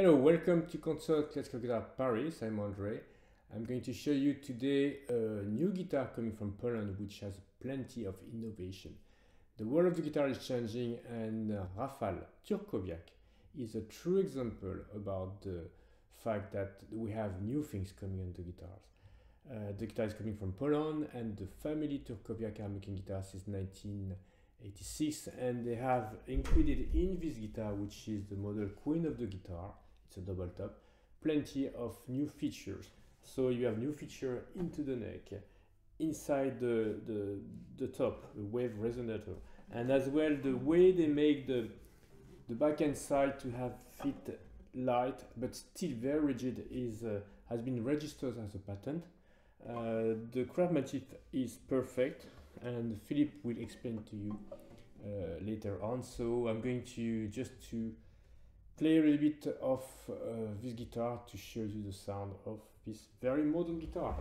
Hello, welcome to Concert Classical Guitar Paris. I'm Andre. I'm going to show you today a new guitar coming from Poland which has plenty of innovation. The world of the guitar is changing and uh, Rafał Turkowiak is a true example about the fact that we have new things coming on the guitars. Uh, the guitar is coming from Poland and the family Turkowiak are making guitars since 1986 and they have included in this guitar which is the model queen of the guitar it's a double top plenty of new features. So you have new feature into the neck inside the the, the top the wave resonator. And as well the way they make the the back end side to have fit light but still very rigid is uh, has been registered as a patent. Uh, the craftsmanship is perfect and Philip will explain to you uh, later on. So I'm going to just to play a little bit of uh, this guitar to show you the sound of this very modern guitar.